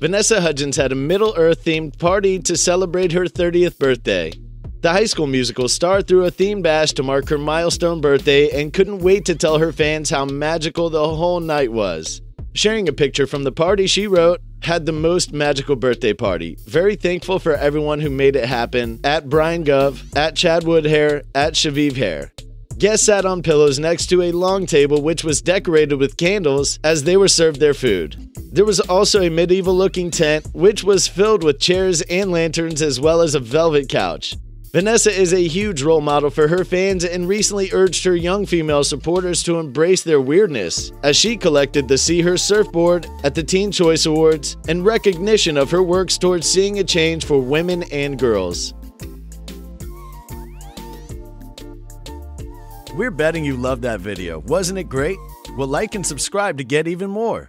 Vanessa Hudgens had a Middle Earth themed party to celebrate her 30th birthday. The high school musical star threw a theme bash to mark her milestone birthday and couldn't wait to tell her fans how magical the whole night was. Sharing a picture from the party, she wrote, had the most magical birthday party. Very thankful for everyone who made it happen. At Brian Gov, at Chad Woodhair, at Shaviv Hair. Guests sat on pillows next to a long table which was decorated with candles as they were served their food. There was also a medieval looking tent which was filled with chairs and lanterns as well as a velvet couch. Vanessa is a huge role model for her fans and recently urged her young female supporters to embrace their weirdness as she collected the SeeHer surfboard at the Teen Choice Awards in recognition of her works towards seeing a change for women and girls. We're betting you loved that video. Wasn't it great? Well, like and subscribe to get even more.